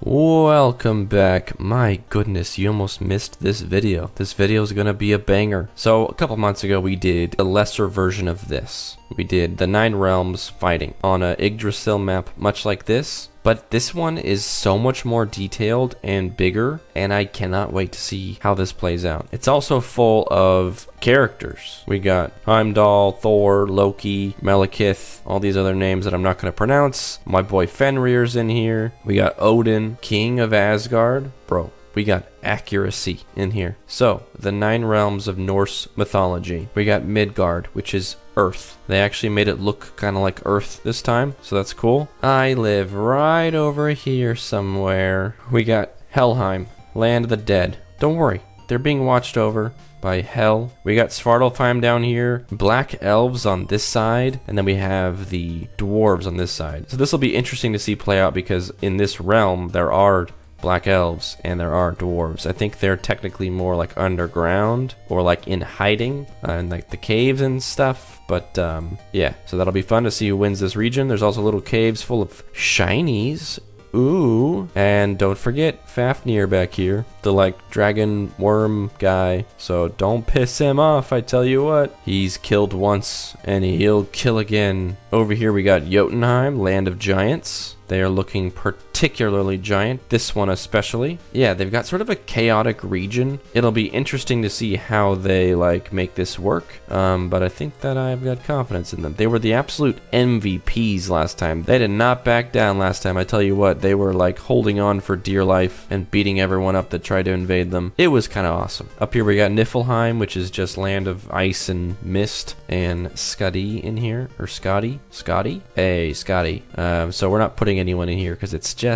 Welcome back. My goodness, you almost missed this video. This video is gonna be a banger. So, a couple months ago, we did a lesser version of this. We did the Nine Realms fighting on a Yggdrasil map, much like this. But this one is so much more detailed and bigger, and I cannot wait to see how this plays out. It's also full of characters. We got Heimdall, Thor, Loki, Malekith, all these other names that I'm not going to pronounce. My boy Fenrir's in here. We got Odin, King of Asgard. Bro, we got accuracy in here. So, the nine realms of Norse mythology. We got Midgard, which is Earth. They actually made it look kind of like Earth this time, so that's cool. I live right over here somewhere. We got Helheim, land of the dead. Don't worry, they're being watched over by Hel. We got Svartalfheim down here, Black Elves on this side, and then we have the Dwarves on this side. So this will be interesting to see play out because in this realm there are black elves and there are dwarves. I think they're technically more like underground or like in hiding uh, in like the caves and stuff. But um, yeah, so that'll be fun to see who wins this region. There's also little caves full of shinies. Ooh, and don't forget Fafnir back here, the like dragon worm guy. So don't piss him off, I tell you what. He's killed once and he'll kill again. Over here we got Jotunheim, land of giants. They are looking particularly giant, this one especially. Yeah, they've got sort of a chaotic region. It'll be interesting to see how they like make this work, um, but I think that I've got confidence in them. They were the absolute MVPs last time. They did not back down last time. I tell you what, they were like holding on for dear life and beating everyone up that tried to invade them. It was kind of awesome. Up here we got Niflheim, which is just land of ice and mist, and Scotty in here, or Scotty? Scotty? Hey, Scotty. Um, so we're not putting anyone in here because it's just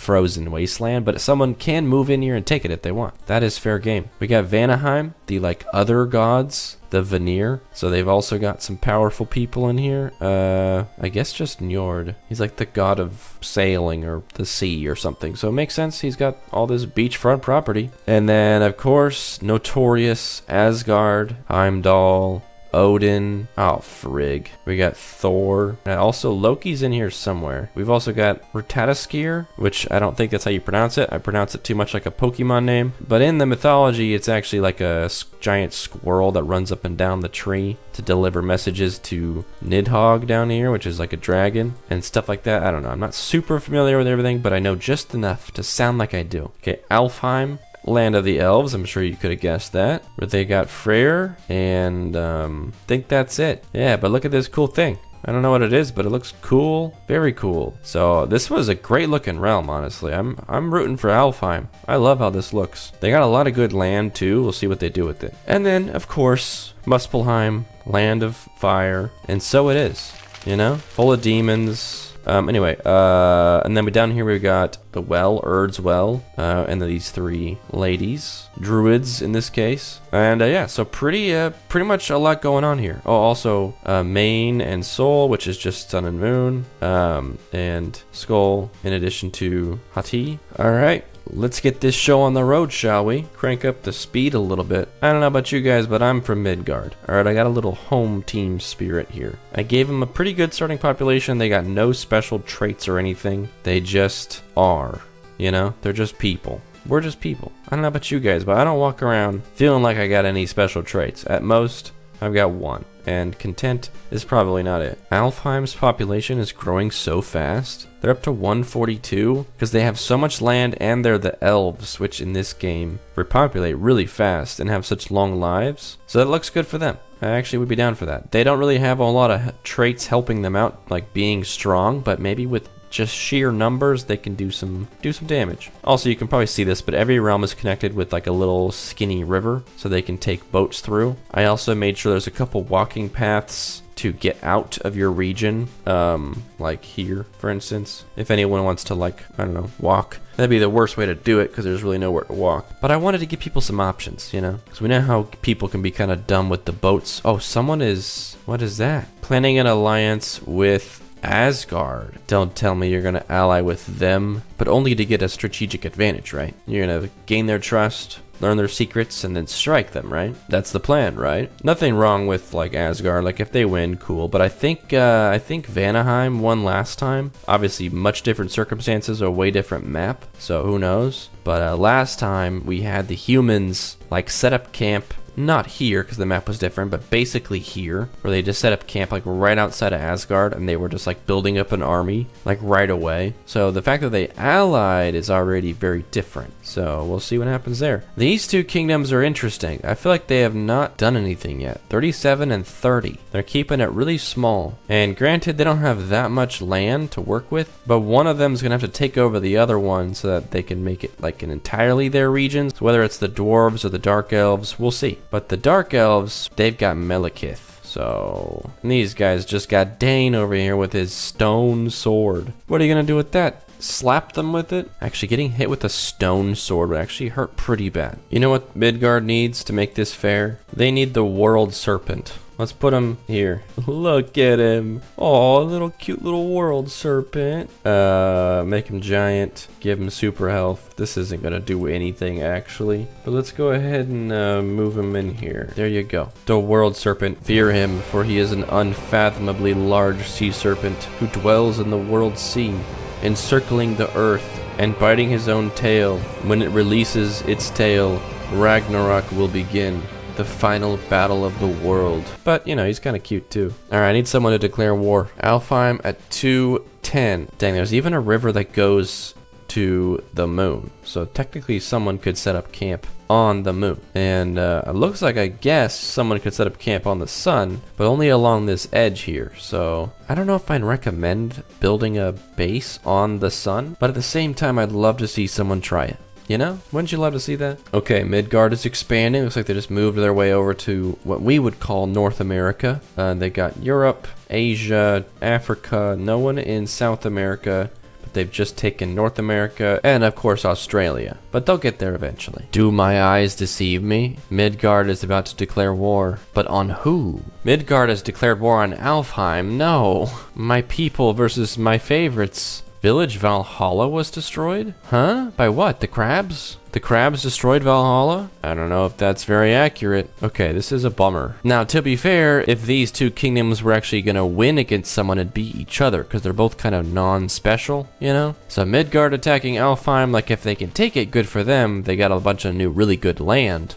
frozen wasteland, but someone can move in here and take it if they want. That is fair game. We got Vanaheim, the like other gods, the Vanir. So they've also got some powerful people in here. Uh, I guess just Njord. He's like the god of sailing or the sea or something. So it makes sense. He's got all this beachfront property. And then of course, notorious Asgard, Heimdall, Odin. Oh, frig. We got Thor. And also, Loki's in here somewhere. We've also got Ratatoskr, which I don't think that's how you pronounce it. I pronounce it too much like a Pokemon name. But in the mythology, it's actually like a giant squirrel that runs up and down the tree to deliver messages to Nidhogg down here, which is like a dragon, and stuff like that. I don't know. I'm not super familiar with everything, but I know just enough to sound like I do. Okay, Alfheim Land of the Elves. I'm sure you could have guessed that. But they got Freyr, and um, think that's it. Yeah, but look at this cool thing. I don't know what it is, but it looks cool. Very cool. So this was a great looking realm, honestly. I'm I'm rooting for Alfheim. I love how this looks. They got a lot of good land too. We'll see what they do with it. And then, of course, Muspelheim, land of fire. And so it is. You know? Full of demons, um, anyway, uh, and then we down here we got the well, Urd's well, uh, and these three ladies, druids in this case, and uh, yeah, so pretty, uh, pretty much a lot going on here. Oh, also uh, Mani and Sol, which is just Sun and Moon, um, and Skoll, in addition to Hati. All right, Let's get this show on the road, shall we? Crank up the speed a little bit. I don't know about you guys, but I'm from Midgard. Alright, I got a little home team spirit here. I gave them a pretty good starting population. They got no special traits or anything. They just are. You know? They're just people. We're just people. I don't know about you guys, but I don't walk around feeling like I got any special traits. At most, I've got one and content is probably not it. Alfheim's population is growing so fast. They're up to 142 because they have so much land and they're the elves, which in this game repopulate really fast and have such long lives. So that looks good for them. I actually would be down for that. They don't really have a lot of traits helping them out, like being strong, but maybe with just sheer numbers, they can do some do some damage. Also, you can probably see this, but every realm is connected with like a little skinny river, so they can take boats through. I also made sure there's a couple walking paths to get out of your region, um, like here, for instance. If anyone wants to, like, I don't know, walk, that'd be the worst way to do it because there's really nowhere to walk. But I wanted to give people some options, you know, because we know how people can be kind of dumb with the boats. Oh, someone is, what is that? Planning an alliance with Asgard. Don't tell me you're gonna ally with them, but only to get a strategic advantage, right? You're gonna gain their trust, learn their secrets, and then strike them, right? That's the plan, right? Nothing wrong with like Asgard. Like if they win, cool. But I think uh, I think Vanaheim won last time. Obviously, much different circumstances, a way different map. So who knows? But uh, last time we had the humans like set up camp not here because the map was different, but basically here, where they just set up camp like right outside of Asgard and they were just like building up an army like right away. So the fact that they allied is already very different. So we'll see what happens there. These two kingdoms are interesting. I feel like they have not done anything yet. 37 and 30. They're keeping it really small. And granted, they don't have that much land to work with, but one of them is going to have to take over the other one so that they can make it like an entirely their region. So whether it's the dwarves or the dark elves, we'll see. But the Dark Elves, they've got Malekith. So, these guys just got Dane over here with his stone sword. What are you gonna do with that? Slap them with it? Actually, getting hit with a stone sword would actually hurt pretty bad. You know what Midgard needs to make this fair? They need the World Serpent. Let's put him here. Look at him. Oh, little cute little world serpent. Uh, make him giant. Give him super health. This isn't gonna do anything actually. But let's go ahead and uh, move him in here. There you go. The world serpent. Fear him, for he is an unfathomably large sea serpent who dwells in the world sea, encircling the earth and biting his own tail. When it releases its tail, Ragnarok will begin the final battle of the world. But, you know, he's kind of cute too. Alright, I need someone to declare war. Alfheim at 210. Dang, there's even a river that goes to the moon. So technically someone could set up camp on the moon. And uh, it looks like, I guess, someone could set up camp on the sun, but only along this edge here. So I don't know if I'd recommend building a base on the sun, but at the same time, I'd love to see someone try it. You know? Wouldn't you love to see that? Okay, Midgard is expanding. Looks like they just moved their way over to what we would call North America. Uh, they got Europe, Asia, Africa, no one in South America. But they've just taken North America and, of course, Australia. But they'll get there eventually. Do my eyes deceive me? Midgard is about to declare war. But on who? Midgard has declared war on Alfheim. No. My people versus my favorites. Village Valhalla was destroyed? Huh? By what? The crabs? The crabs destroyed Valhalla? I don't know if that's very accurate. Okay, this is a bummer. Now, to be fair, if these two kingdoms were actually gonna win against someone, it'd be each other, because they're both kind of non-special, you know? So Midgard attacking Alfheim, like if they can take it, good for them. They got a bunch of new really good land.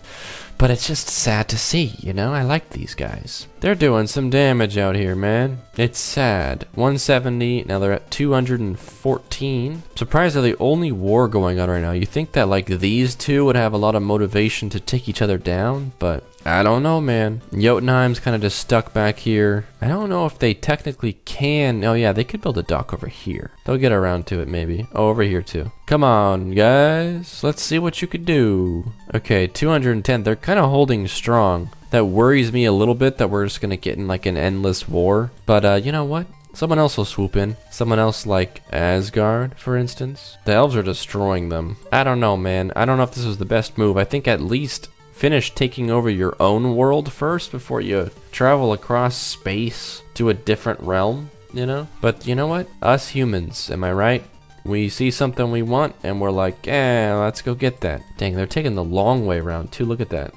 But it's just sad to see, you know? I like these guys. They're doing some damage out here, man. It's sad. 170, now they're at 214. Surprised they're the only war going on right now. You think that, like, these two would have a lot of motivation to take each other down, but I don't know, man. Jotunheim's kind of just stuck back here. I don't know if they technically can. Oh, yeah, they could build a dock over here. They'll get around to it, maybe. Oh, over here, too. Come on, guys. Let's see what you could do. Okay, 210. They're kind of holding strong. That worries me a little bit that we're just to get in, like, an endless war. But, uh, you know what? Someone else will swoop in. Someone else like Asgard, for instance. The elves are destroying them. I don't know, man. I don't know if this was the best move. I think at least finish taking over your own world first before you travel across space to a different realm, you know? But you know what? Us humans, am I right? We see something we want and we're like, eh, let's go get that. Dang, they're taking the long way around too. Look at that.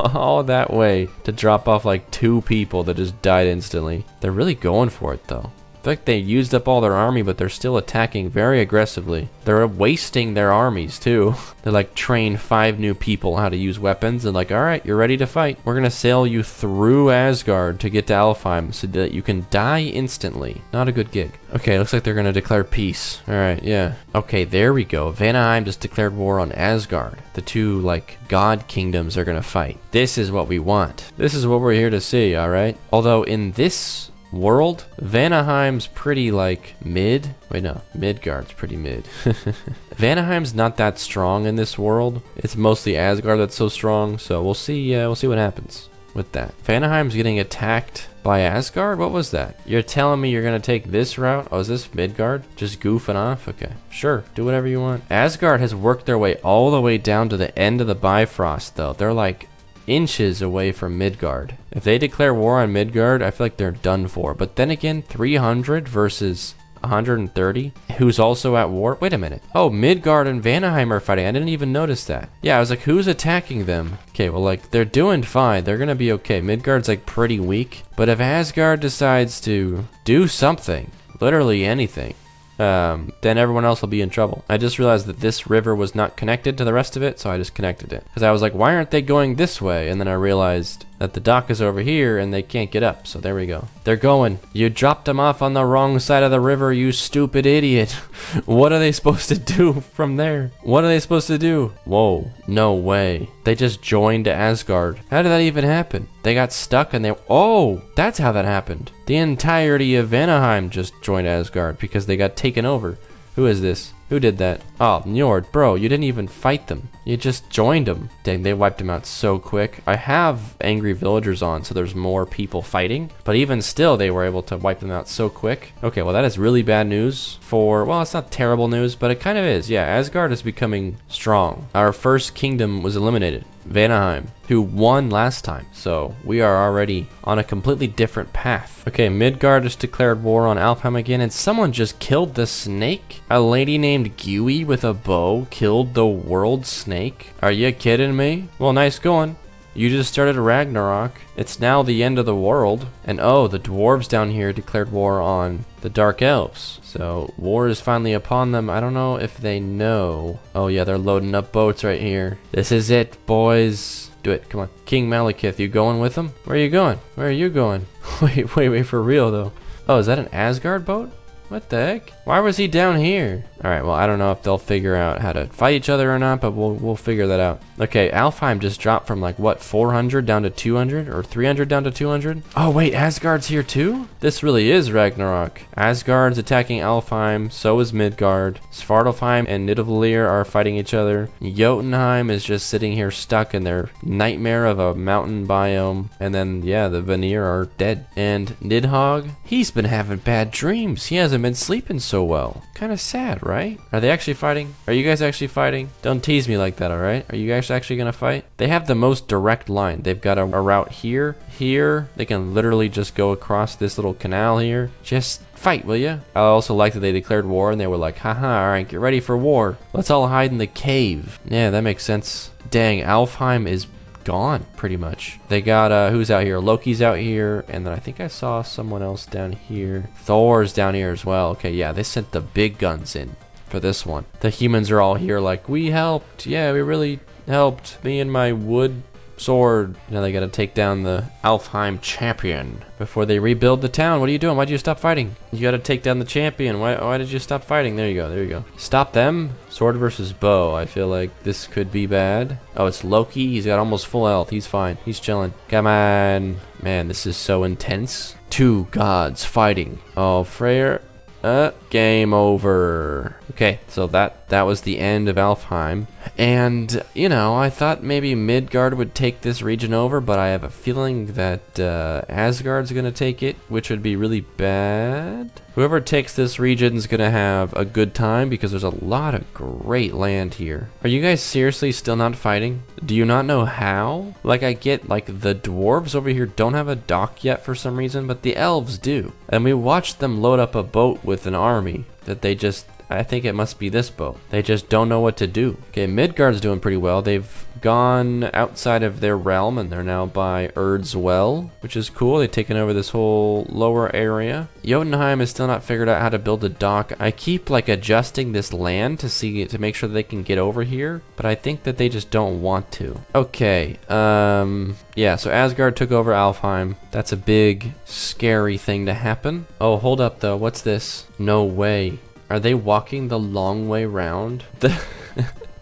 All that way to drop off like two people that just died instantly. They're really going for it though. I they used up all their army, but they're still attacking very aggressively. They're wasting their armies, too. They like train five new people how to use weapons and like, alright, you're ready to fight. We're gonna sail you through Asgard to get to Alfheim so that you can die instantly. Not a good gig. Okay, looks like they're gonna declare peace. Alright, yeah. Okay, there we go. Vanaheim just declared war on Asgard. The two, like, god kingdoms are gonna fight. This is what we want. This is what we're here to see, alright? Although in this world, Vanaheim's pretty like mid. Wait, no, Midgard's pretty mid. Vanaheim's not that strong in this world. It's mostly Asgard that's so strong. So we'll see. Uh, we'll see what happens with that. Vanaheim's getting attacked by Asgard? What was that? You're telling me you're gonna take this route? Oh, is this Midgard? Just goofing off? Okay, sure, do whatever you want. Asgard has worked their way all the way down to the end of the Bifrost, though. They're like inches away from Midgard. If they declare war on Midgard, I feel like they're done for. But then again, 300 versus 130, who's also at war. Wait a minute. Oh, Midgard and Vanaheim are fighting. I didn't even notice that. Yeah, I was like, who's attacking them? Okay, well, like, they're doing fine. They're gonna be okay. Midgard's, like, pretty weak. But if Asgard decides to do something, literally anything, um, then everyone else will be in trouble. I just realized that this river was not connected to the rest of it, so I just connected it. Because I was like, why aren't they going this way? And then I realized that the dock is over here and they can't get up. So there we go. They're going. You dropped them off on the wrong side of the river, you stupid idiot. what are they supposed to do from there? What are they supposed to do? Whoa, no way. They just joined Asgard. How did that even happen? They got stuck and they... Oh, that's how that happened. The entirety of Vanaheim just joined Asgard because they got taken over. Who is this? Who did that? Oh, Njord, bro, you didn't even fight them. You just joined them. Dang, they wiped them out so quick. I have angry villagers on, so there's more people fighting. But even still, they were able to wipe them out so quick. Okay, well, that is really bad news for... Well, it's not terrible news, but it kind of is. Yeah, Asgard is becoming strong. Our first kingdom was eliminated. Vanaheim, who won last time. So we are already on a completely different path. Okay, Midgard has declared war on Alfheim again, and someone just killed the snake? A lady named Giui with a bow killed the world snake? Are you kidding me? Well, nice going. You just started Ragnarok. It's now the end of the world. And oh, the dwarves down here declared war on the Dark Elves. So war is finally upon them. I don't know if they know. Oh yeah, they're loading up boats right here. This is it, boys. Do it, come on. King Malekith, you going with them? Where are you going? Where are you going? wait, wait, wait, for real though. Oh, is that an Asgard boat? What the heck? Why was he down here? Alright, well, I don't know if they'll figure out how to fight each other or not, but we'll, we'll figure that out. Okay, Alfheim just dropped from like, what, 400 down to 200? Or 300 down to 200? Oh, wait, Asgard's here too? This really is Ragnarok. Asgard's attacking Alfheim, so is Midgard. Svartalfheim and Nidavellir are fighting each other. Jotunheim is just sitting here stuck in their nightmare of a mountain biome. And then, yeah, the Vanir are dead. And Nidhogg, he's been having bad dreams. He hasn't been sleeping so well. Kind of sad, right? Are they actually fighting? Are you guys actually fighting? Don't tease me like that, alright? Are you guys actually gonna fight? They have the most direct line. They've got a, a route here, here. They can literally just go across this little canal here. Just fight, will you? I also like that they declared war and they were like, haha, alright, get ready for war. Let's all hide in the cave. Yeah, that makes sense. Dang, Alfheim is gone pretty much. They got uh who's out here? Loki's out here, and then I think I saw someone else down here. Thor's down here as well. Okay, yeah, they sent the big guns in for this one. The humans are all here like, we helped. Yeah, we really helped. Me and my wood sword. Now they gotta take down the Alfheim champion before they rebuild the town. What are you doing? Why'd you stop fighting? You gotta take down the champion. Why, why did you stop fighting? There you go, there you go. Stop them. Sword versus bow. I feel like this could be bad. Oh, it's Loki. He's got almost full health. He's fine. He's chilling. Come on. Man, this is so intense. Two gods fighting. Oh, Freyr. Uh, game over. Okay, so that that was the end of Alfheim. And, you know, I thought maybe Midgard would take this region over, but I have a feeling that uh, Asgard's going to take it, which would be really bad. Whoever takes this region is going to have a good time because there's a lot of great land here. Are you guys seriously still not fighting? Do you not know how? Like, I get, like, the dwarves over here don't have a dock yet for some reason, but the elves do. And we watched them load up a boat with an army that they just I think it must be this boat. They just don't know what to do. Okay, Midgard's doing pretty well. They've gone outside of their realm and they're now by Urd's Well, which is cool. They've taken over this whole lower area. Jotunheim has still not figured out how to build a dock. I keep like adjusting this land to see to make sure they can get over here, but I think that they just don't want to. Okay, um, yeah, so Asgard took over Alfheim. That's a big, scary thing to happen. Oh, hold up though. What's this? No way. Are they walking the long way round? The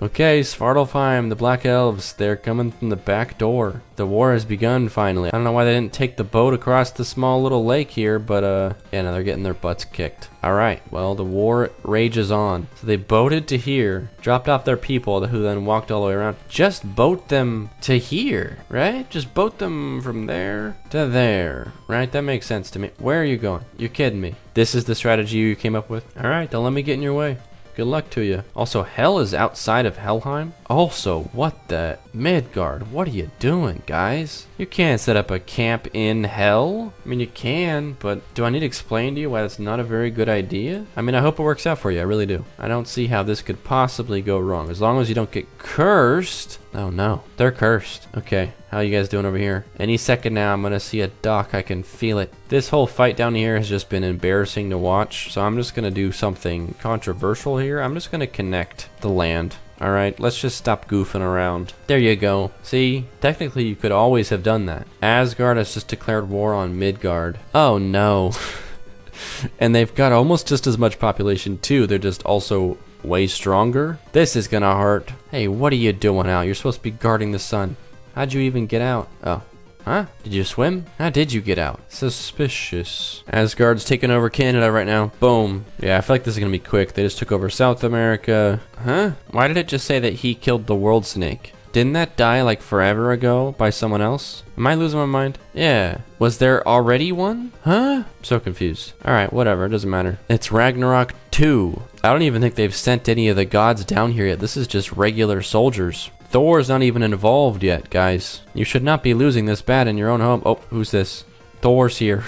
okay, Svartalfheim, the Black Elves, they're coming from the back door. The war has begun finally. I don't know why they didn't take the boat across the small little lake here, but uh, yeah, now they're getting their butts kicked. Alright, well, the war rages on. So they boated to here, dropped off their people, who then walked all the way around. Just boat them to here, right? Just boat them from there to there, right? That makes sense to me. Where are you going? You're kidding me. This is the strategy you came up with? Alright, then let me get in your way. Good luck to you. Also, Hell is outside of Helheim. Also, what the Midgard? What are you doing, guys? You can't set up a camp in Hell. I mean, you can, but do I need to explain to you why that's not a very good idea? I mean, I hope it works out for you. I really do. I don't see how this could possibly go wrong. As long as you don't get cursed. Oh no, they're cursed. Okay, how you guys doing over here? Any second now, I'm gonna see a dock. I can feel it. This whole fight down here has just been embarrassing to watch, so I'm just gonna do something controversial here. I'm just gonna connect the land. Alright, let's just stop goofing around. There you go. See, technically you could always have done that. Asgard has just declared war on Midgard. Oh no. and they've got almost just as much population too. They're just also way stronger. This is gonna hurt. Hey, what are you doing out? You're supposed to be guarding the sun. How'd you even get out? Oh. Huh? Did you swim? How did you get out? Suspicious. Asgard's taking over Canada right now. Boom. Yeah, I feel like this is gonna be quick. They just took over South America. Huh? Why did it just say that he killed the world snake? Didn't that die like forever ago by someone else? Am I losing my mind? Yeah. Was there already one? Huh? I'm so confused. Alright, whatever. It doesn't matter. It's Ragnarok 2. I don't even think they've sent any of the gods down here yet. This is just regular soldiers. Thor's not even involved yet, guys. You should not be losing this bad in your own home. Oh, who's this? Thor's here.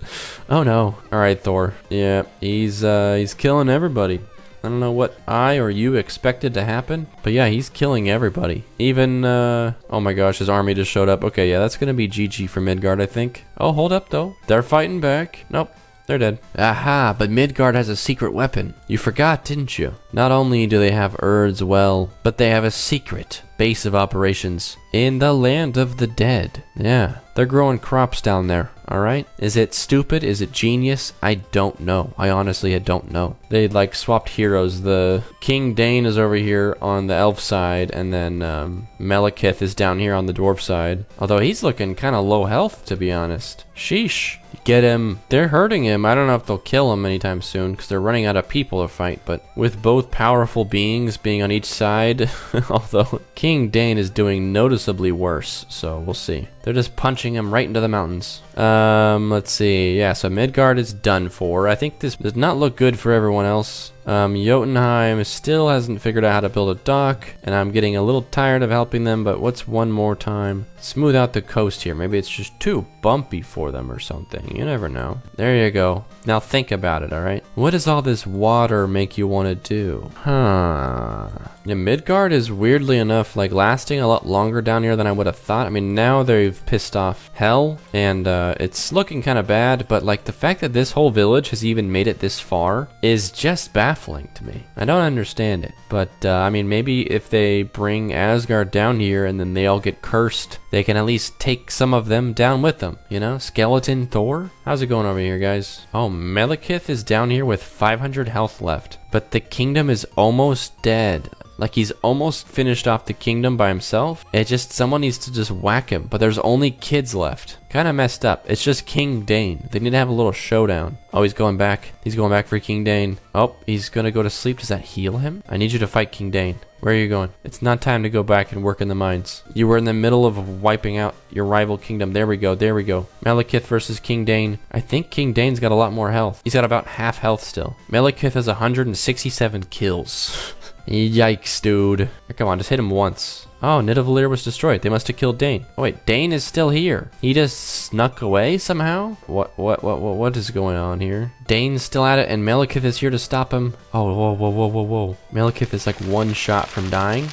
oh no. Alright, Thor. Yeah, he's uh he's killing everybody. I don't know what I or you expected to happen, but yeah, he's killing everybody. Even, uh, oh my gosh, his army just showed up. Okay, yeah, that's gonna be GG for Midgard, I think. Oh, hold up, though. They're fighting back. Nope, they're dead. Aha, but Midgard has a secret weapon. You forgot, didn't you? Not only do they have Urd's well, but they have a secret base of operations in the land of the dead. Yeah, they're growing crops down there, alright? Is it stupid? Is it genius? I don't know. I honestly don't know. They like swapped heroes. The King Dane is over here on the elf side, and then um, Malekith is down here on the dwarf side. Although he's looking kind of low health, to be honest. Sheesh. Get him. They're hurting him. I don't know if they'll kill him anytime soon, because they're running out of people to fight, but with both powerful beings being on each side, although King Dane is doing noticeably worse, so we'll see. They're just punching him right into the mountains. Um, let's see. Yeah, so Midgard is done for. I think this does not look good for everyone else. Um, Jotunheim still hasn't figured out how to build a dock, and I'm getting a little tired of helping them, but what's one more time? Smooth out the coast here. Maybe it's just too bumpy for them or something. You never know. There you go. Now think about it, alright? What does all this water make you want to do? Huh. Yeah, Midgard is weirdly enough like lasting a lot longer down here than I would have thought. I mean, now they've pissed off Hell, and uh, it's looking kind of bad, but like the fact that this whole village has even made it this far is just baffling to me. I don't understand it, but uh, I mean, maybe if they bring Asgard down here and then they all get cursed, they can at least take some of them down with them, you know? Skeleton Thor? How's it going over here, guys? Oh, Malekith is down here with 500 health left, but the kingdom is almost dead. Like he's almost finished off the kingdom by himself. It just, someone needs to just whack him. But there's only kids left. Kind of messed up. It's just King Dane. They need to have a little showdown. Oh, he's going back. He's going back for King Dane. Oh, he's gonna go to sleep. Does that heal him? I need you to fight King Dane. Where are you going? It's not time to go back and work in the mines. You were in the middle of wiping out your rival kingdom. There we go. There we go. Malekith versus King Dane. I think King Dane's got a lot more health. He's got about half health still. Malekith has 167 kills. Yikes, dude. Come on, just hit him once. Oh, Nidavellir was destroyed. They must have killed Dane. Oh wait, Dane is still here. He just snuck away somehow? What what what what what is going on here? Dane's still at it and Malekith is here to stop him. Oh whoa whoa whoa whoa whoa. Malekith is like one shot from dying.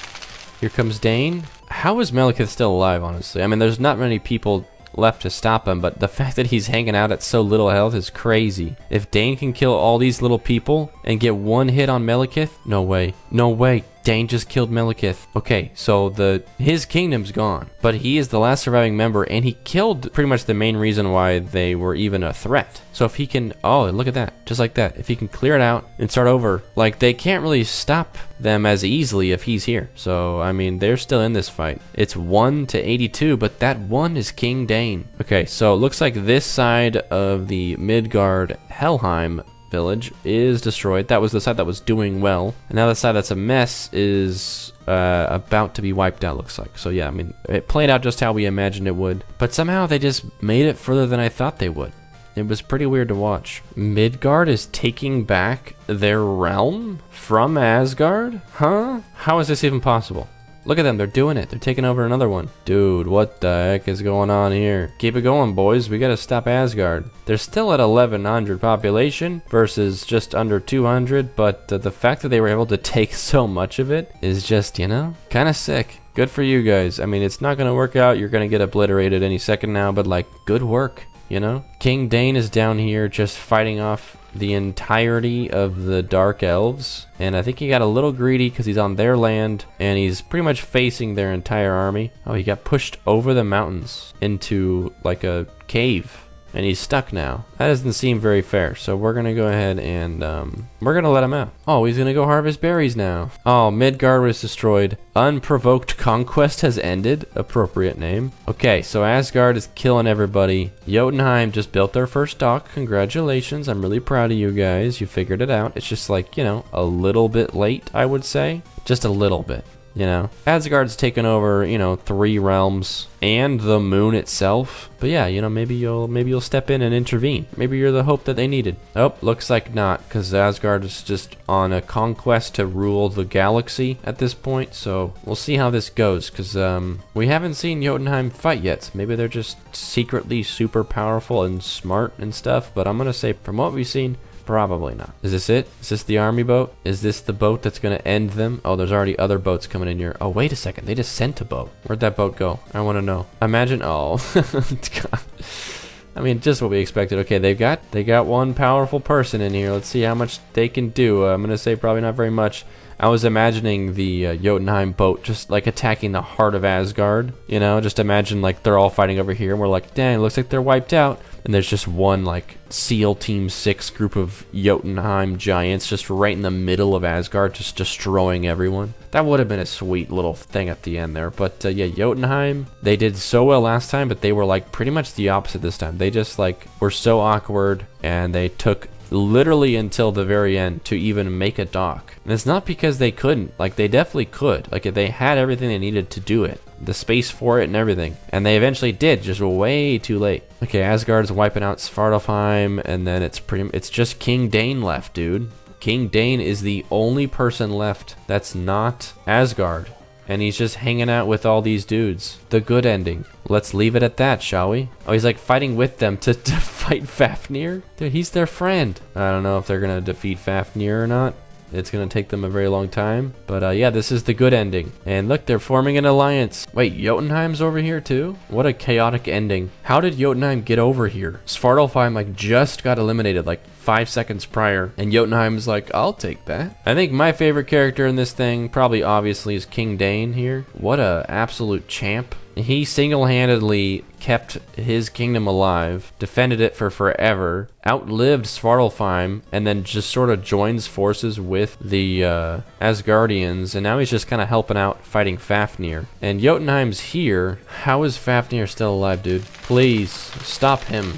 Here comes Dane. How is Malekith still alive, honestly? I mean, there's not many people left to stop him, but the fact that he's hanging out at so little health is crazy. If Dane can kill all these little people and get one hit on Malekith, no way. No way. Dane just killed Malekith. Okay, so the his kingdom's gone, but he is the last surviving member, and he killed pretty much the main reason why they were even a threat. So if he can, oh, look at that, just like that. If he can clear it out and start over, like they can't really stop them as easily if he's here. So I mean, they're still in this fight. It's one to 82, but that one is King Dane. Okay, so it looks like this side of the Midgard Helheim village is destroyed. That was the side that was doing well. And now the side that's a mess is uh, about to be wiped out, looks like. So yeah, I mean, it played out just how we imagined it would. But somehow they just made it further than I thought they would. It was pretty weird to watch. Midgard is taking back their realm from Asgard? Huh? How is this even possible? Look at them, they're doing it. They're taking over another one. Dude, what the heck is going on here? Keep it going, boys. We gotta stop Asgard. They're still at 1100 population versus just under 200, but uh, the fact that they were able to take so much of it is just, you know, kind of sick. Good for you guys. I mean, it's not gonna work out. You're gonna get obliterated any second now, but like, good work, you know? King Dane is down here just fighting off the entirety of the Dark Elves. And I think he got a little greedy because he's on their land and he's pretty much facing their entire army. Oh, he got pushed over the mountains into like a cave and he's stuck now. That doesn't seem very fair, so we're gonna go ahead and um, we're gonna let him out. Oh, he's gonna go harvest berries now. Oh, Midgard was destroyed. Unprovoked conquest has ended. Appropriate name. Okay, so Asgard is killing everybody. Jotunheim just built their first dock. Congratulations, I'm really proud of you guys. You figured it out. It's just like, you know, a little bit late, I would say. Just a little bit you know. Asgard's taken over, you know, three realms and the moon itself. But yeah, you know, maybe you'll maybe you'll step in and intervene. Maybe you're the hope that they needed. Oh, looks like not, because Asgard is just on a conquest to rule the galaxy at this point. So we'll see how this goes, because um, we haven't seen Jotunheim fight yet. Maybe they're just secretly super powerful and smart and stuff. But I'm gonna say, from what we've seen, Probably not. Is this it? Is this the army boat? Is this the boat that's going to end them? Oh, there's already other boats coming in here. Oh, wait a second. They just sent a boat. Where'd that boat go? I want to know. Imagine. Oh. I mean, just what we expected. Okay, they've got they got one powerful person in here. Let's see how much they can do. Uh, I'm gonna say probably not very much. I was imagining the uh, Jotunheim boat just like attacking the heart of Asgard. You know, just imagine like they're all fighting over here, and we're like, dang, it looks like they're wiped out. And there's just one like SEAL Team Six group of Jotunheim giants just right in the middle of Asgard, just destroying everyone. That would have been a sweet little thing at the end there. But uh, yeah, Jotunheim, they did so well last time, but they were like pretty much the opposite this time. They just like were so awkward, and they took literally until the very end to even make a dock. And it's not because they couldn't, like they definitely could. Like they had everything they needed to do it. The space for it and everything. And they eventually did, just way too late. Okay, Asgard's wiping out Svartalfheim, and then it's pretty it's just King Dane left, dude. King Dane is the only person left that's not Asgard and he's just hanging out with all these dudes. The good ending. Let's leave it at that, shall we? Oh, he's like fighting with them to, to fight Fafnir? Dude, he's their friend. I don't know if they're gonna defeat Fafnir or not. It's gonna take them a very long time. But uh, yeah, this is the good ending. And look, they're forming an alliance. Wait, Jotunheim's over here too? What a chaotic ending. How did Jotunheim get over here? Svartalfheim like just got eliminated like five seconds prior. And Jotunheim's like, I'll take that. I think my favorite character in this thing probably obviously is King Dane here. What a absolute champ. He single-handedly kept his kingdom alive, defended it for forever, outlived Svartalfheim, and then just sort of joins forces with the uh, Asgardians, and now he's just kind of helping out fighting Fafnir. And Jotunheim's here. How is Fafnir still alive, dude? Please, stop him.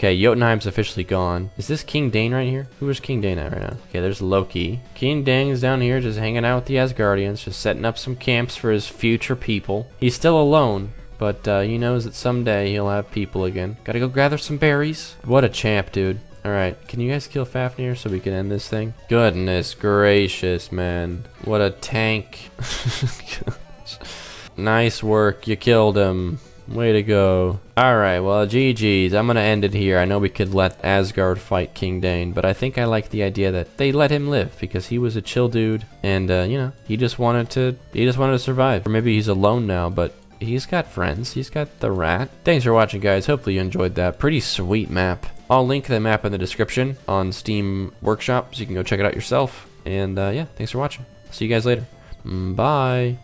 Okay, Jotunheim's officially gone. Is this King Dane right here? Who is King Dane at right now? Okay, there's Loki. King Dain's down here just hanging out with the Asgardians, just setting up some camps for his future people. He's still alone, but uh, he knows that someday he'll have people again. Gotta go gather some berries. What a champ, dude. Alright, can you guys kill Fafnir so we can end this thing? Goodness gracious, man. What a tank. nice work, you killed him. Way to go. Alright, well, GG's. I'm gonna end it here. I know we could let Asgard fight King Dane, but I think I like the idea that they let him live because he was a chill dude and, uh, you know, he just wanted to, he just wanted to survive. Or maybe he's alone now, but he's got friends. He's got the rat. Thanks for watching, guys. Hopefully you enjoyed that. Pretty sweet map. I'll link the map in the description on Steam Workshop so you can go check it out yourself. And, uh, yeah, thanks for watching. See you guys later. Mm, bye.